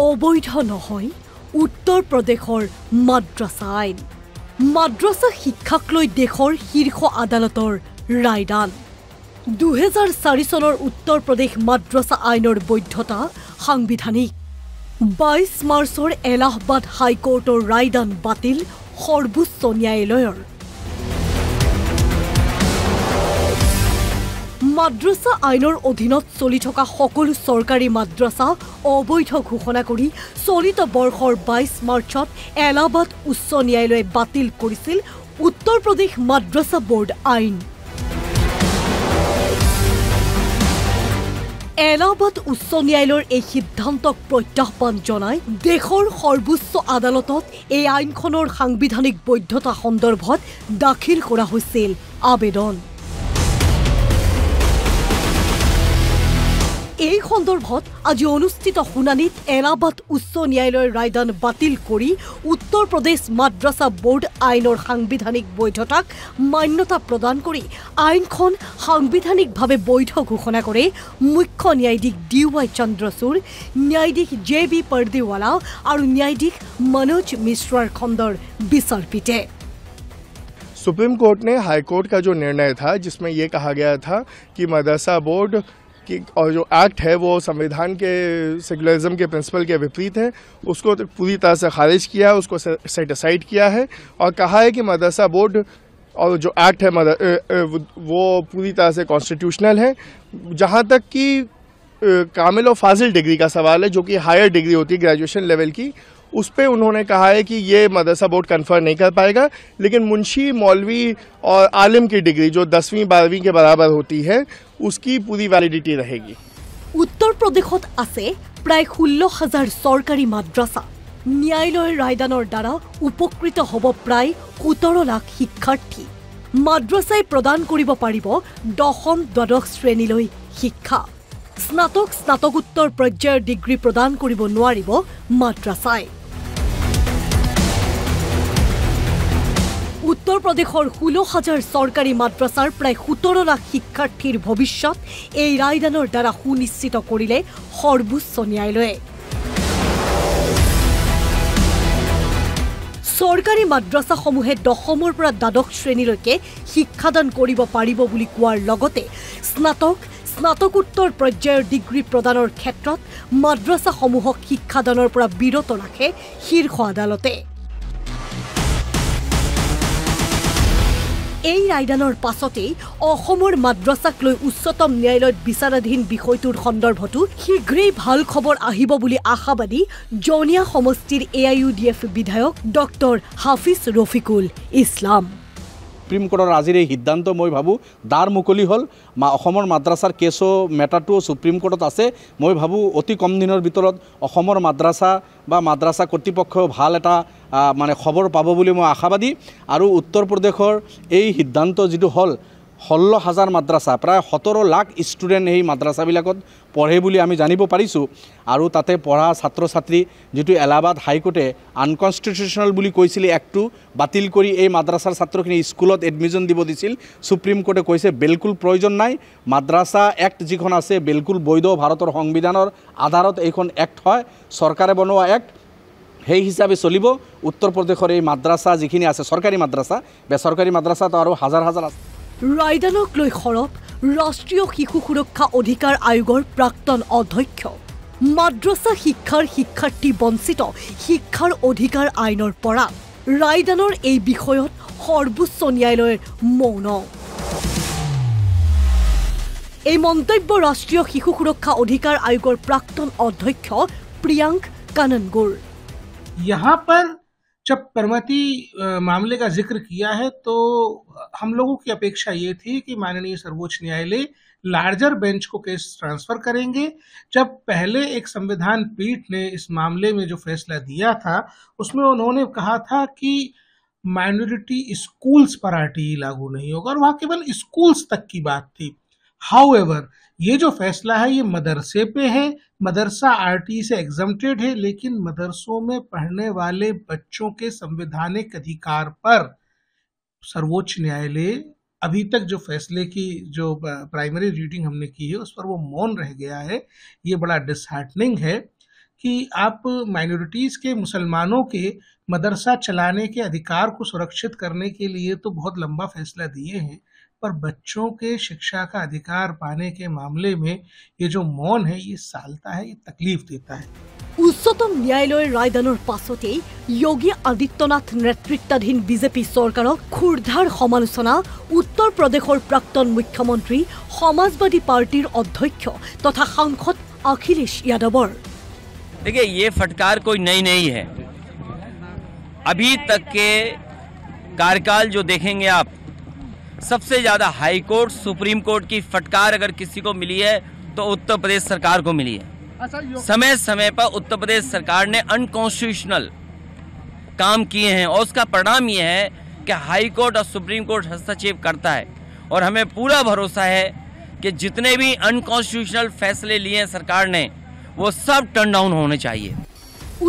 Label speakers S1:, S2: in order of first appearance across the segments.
S1: অবৈধ নহয় উত্তৰ প্ৰদেশৰ মাদ্ৰাছা আইন। মাদ্ৰাছা শিক্ষাক লৈ দেশৰ শীৰ্ষ আদালতৰ ৰায়দান। দুহেজাৰ চাৰি চনৰ উত্তৰ প্ৰদেশ মাদ্ৰাছা আইনৰ বৈধতা সাংবিধানিক। বাইছ মাৰ্চৰ এলাহাবাদ হাইকোৰ্টৰ ৰায়দান বাতিল সৰ্বোচ্চ ন্যায়ালয়ৰ। মাদ্ৰাছা আইনৰ অধীনত চলি থকা সকলো চৰকাৰী মাদ্ৰাছা অবৈধ ঘোষণা কৰি চলিত বৰ্ষৰ বাইছ মাৰ্চত এলাহাবাদ উচ্চ ন্যায়ালয়ে বাতিল কৰিছিল উত্তৰ প্ৰদেশ মাদ্ৰাছা বোৰ্ড আইন। এলাহাবাদ উচ্চ ন্যায়ালয়ৰ এই সিদ্ধান্তক প্ৰত্যাহ্বান জনাই দেশৰ সৰ্বোচ্চ আদালতত এই আইনখনৰ সাংবিধানিক বৈধতা সন্দৰ্ভত দাখিল কৰা হৈছিল আবেদন। এই সন্দৰ্ভত আজি অনুষ্ঠিত শুনানিত এলাহাবাদ উচ্চ ন্যায়ালয়ৰ ৰায়দান বাতিল কৰি উত্তৰ প্ৰদেশ মাদ্ৰাছা বোৰ্ড আইনৰ সাংবিধানিক বৈধতাক মান্যতা প্ৰদান কৰি আইনখন সাংবিধানিকভাৱে বৈধ ঘোষণা কৰে মুখ্য ন্যায়াধীশ ডি ৱাই চন্দ্ৰচূড় ন্যায়াধীশ জে বি পৰ্দিৱালা আৰু ন্যায়াধীশ মনোজ মিশ্ৰাৰ খণ্ডৰ বিচাৰপীঠে
S2: सुप्रीम कोर्ट ने हाई कोर्ट का जो निर्णय था जिसमें ये कहा गया था कि मदरसा बोर्ड की और जो एक्ट है वो संविधान के सेकुलरिज्म के प्रिंसिपल के विपरीत है। उसको तो पूरी तरह से खारिज किया है उसको सेट असाइड किया है और कहा है कि मदरसा बोर्ड और जो एक्ट है मदर, वो पूरी तरह से कॉन्स्टिट्यूशनल है। जहाँ तक कि कामिल और फाजिल डिग्री का सवाल है जो कि हायर डिग्री होती है ग्रेजुएशन लेवल की उस पर उन्होंने कहा है कि ये मदरसा बोर्ड कन्फर्म नहीं कर पाएगा लेकिन मुंशी मौलवी और आलिम की डिग्री जो दसवीं बारहवीं के बराबर होती है उसकी पूरी वैलिडिटी रहेगी
S1: উত্তৰ প্ৰদেশত আছে প্ৰায় ষোল্ল হাজাৰ চৰকাৰী মাদ্ৰাছা ন্যায়ালয়ৰ ৰায়দানৰ দ্বাৰা উপকৃত হ'ব প্ৰায় সোতৰ লাখ শিক্ষাৰ্থী মাদ্ৰাছাই প্ৰদান কৰিব পাৰিব দশম দ্বাদশ শ্ৰেণীলৈ শিক্ষা স্নাতক স্নাতকোত্তৰ পৰ্যায়ৰ ডিগ্ৰী প্ৰদান কৰিব নোৱাৰিব মাদ্ৰাছাই প্ৰদেশৰ ষোল্ল হাজাৰ চৰকাৰী মাদ্ৰাছাৰ প্ৰায় সোতৰ লাখ শিক্ষাৰ্থীৰ ভৱিষ্যত এই ৰায়দানৰ দ্বাৰা সুনিশ্চিত কৰিলে সৰ্বোচ্চ ন্যায়ালয়ে। চৰকাৰী মাদ্ৰাছাসমূহে দশমৰ পৰা দ্বাদশ শ্ৰেণীলৈকে শিক্ষাদান কৰিব পাৰিব বুলি কোৱাৰ লগতে স্নাতক স্নাতকোত্তৰ পৰ্যায়ৰ ডিগ্ৰী প্ৰদানৰ ক্ষেত্ৰত মাদ্ৰাছাসমূহক শিক্ষাদানৰ পৰা বিৰত ৰাখে শীৰ্ষ আদালতে। এই ৰায়দানৰ পাছতেই অসমৰ মাদ্ৰাছাক লৈ উচ্চতম ন্যায়ালয়ত বিচাৰাধীন বিষয়টোৰ সন্দৰ্ভতো শীঘ্ৰেই ভাল খবৰ আহিব বুলি আশাবাদী জনিয়া সমষ্টিৰ A I U D F বিধায়ক ডক্টৰ হাফিজ ৰফিকুল ইছলাম।
S3: সুপ্ৰিম কোৰ্টৰ আজিৰ এই সিদ্ধান্ত মই ভাবোঁ দ্বাৰ মুকলি হ'ল। মা অসমৰ মাদ্ৰাছাৰ কেছো মেটাৰটো সুপ্ৰিম কোৰ্টত আছে। মই ভাবোঁ অতি কম দিনৰ ভিতৰত অসমৰ মাদ্ৰাছা বা মাদ্ৰাছা কৰ্তৃপক্ষই ভাল এটা মানে খবৰ পাব বুলি মই আশাবাদী। আৰু উত্তৰ প্ৰদেশৰ এই সিদ্ধান্ত যিটো হ'ল ষোল্ল হাজাৰ মাদ্ৰাছা প্ৰায় সোতৰ লাখ ষ্টুডেণ্ট এই মাদ্ৰাছাবিলাকত পঢ়ে বুলি আমি জানিব পাৰিছোঁ আৰু তাতে পঢ়া ছাত্ৰ ছাত্ৰী যিটো এলাহাবাদ হাইকোৰ্টে আনকনষ্টিটিউচনেল বুলি কৈছিলে এক্টটো বাতিল কৰি এই মাদ্ৰাছাৰ ছাত্ৰখিনি স্কুলত এডমিশ্যন দিব দিছিল। সুপ্ৰিম কোৰ্টে কৈছে বিলকুল প্ৰয়োজন নাই। মাদ্ৰাছা এক্ট যিখন আছে বিলকুল বৈধ। ভাৰতৰ সংবিধানৰ আধাৰত এইখন এক্ট হয়। চৰকাৰে বনোৱা এক্ট সেই হিচাপে চলিব। উত্তৰ প্ৰদেশৰ এই মাদ্ৰাছা যিখিনি আছে চৰকাৰী মাদ্ৰাছা বেচৰকাৰী মাদ্ৰাছাতো আৰু হাজাৰ হাজাৰ আছে।
S1: ৰায়দানক লৈ সৰব। ৰাষ্ট্ৰীয় শিশু সুৰক্ষা অধিকাৰ আয়োগৰ প্ৰাক্তন অধ্যক্ষ মাদ্ৰাছা শিক্ষাৰ শিক্ষাৰ্থী বঞ্চিত শিক্ষাৰ অধিকাৰ আইনৰ পৰা ৰায়দানৰ এই বিষয়ত সৰ্বোচ্চ ন্যায়ালয়ৰ মৌন এই মন্তব্য ৰাষ্ট্ৰীয় শিশু সুৰক্ষা অধিকাৰ আয়োগৰ প্ৰাক্তন অধ্যক্ষ প্ৰিয়াংক কাননগুৰ
S4: यहाँ पर जब परमति मामले का ज़िक्र किया है तो हम लोगों की अपेक्षा ये थी कि माननीय सर्वोच्च न्यायालय लार्जर बेंच को केस ट्रांसफ़र करेंगे। जब पहले एक संविधान पीठ ने इस मामले में जो फैसला दिया था, उसमें उन्होंने कहा था कि माइनॉरिटी स्कूल्स पर आरटीई लागू नहीं होगा, और वहाँ केवल स्कूल्स तक की बात थी। हाउ ये जो फैसला है, ये मदरसे पे है, मदरसा आरटी से एग्जम्प्टेड है, लेकिन मदरसों में पढ़ने वाले बच्चों के संवैधानिक अधिकार पर सर्वोच्च न्यायालय अभी तक जो फैसले की जो प्राइमरी रीडिंग हमने की है, उस पर वो मौन रह गया है। ये बड़ा डिसहार्टनिंग है कि आप माइनॉरिटीज के, मुसलमानों के मदरसा चलाने के अधिकार को सुरक्षित करने के लिए तो बहुत लंबा फैसला दिए हैं। पर बच्चों के शिक्षा का अधिकार पाने के मामले में ये जो मौन है ये सालता है ये तकलीफ देता है
S1: উচ্চতম ন্যায়ালয়ৰ ৰায়দানৰ পাছতেই যোগী আদিত্যনাথ নেতৃত্বাধীন বিজেপি চৰকাৰক ক্ষুৰ্ধাৰ সমালোচনা উত্তৰ প্ৰদেশৰ প্ৰাক্তন মুখ্যমন্ত্ৰী সমাজবাদী পাৰ্টীৰ অধ্যক্ষ তথা সাংসদ অখিলেশ যাদৱৰ
S5: देखिए ये फटकार कोई नई नहीं है अभी तक के कार्यकाल जो देखेंगे आप सबसे ज़्यादा हाई कोर्ट सुप्रीम कोर्ट की फटकार अगर किसी को मिली है तो उत्तर प्रदेश सरकार को मिली है। समय समय पर उत्तर प्रदेश सरकार ने अनकॉन्स्टिट्यूशनल काम किए हैं और उसका परिणाम यह है कि हाई कोर्ट और सुप्रीम कोर्ट हस्तक्षेप करता है। और हमें पूरा भरोसा है कि जितने भी अनकॉन्स्टिट्यूशनल फैसले लिए हैं सरकार ने वो सब टर्न डाउन होने चाहिए।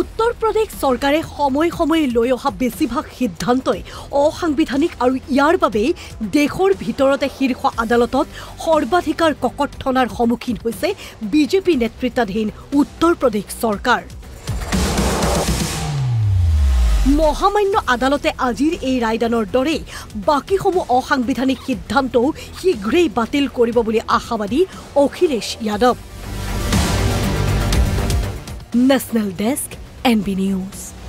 S1: উত্তৰ প্ৰদেশ চৰকাৰে সময়ে সময়ে লৈ অহা বেছিভাগ সিদ্ধান্তই অসাংবিধানিক আৰু ইয়াৰ বাবেই দেশৰ ভিতৰতে শীৰ্ষ আদালতত সৰ্বাধিকাৰ ককৰ্থনাৰ সন্মুখীন হৈছে বিজেপি নেতৃত্বাধীন উত্তৰ প্ৰদেশ চৰকাৰ। মহামান্য আদালতে আজিৰ এই ৰায়দানৰ দৰেই বাকীসমূহ অসাংবিধানিক সিদ্ধান্তও শীঘ্ৰেই বাতিল কৰিব বুলি আশাবাদী Akhilesh Yadav. National Desk, NB News.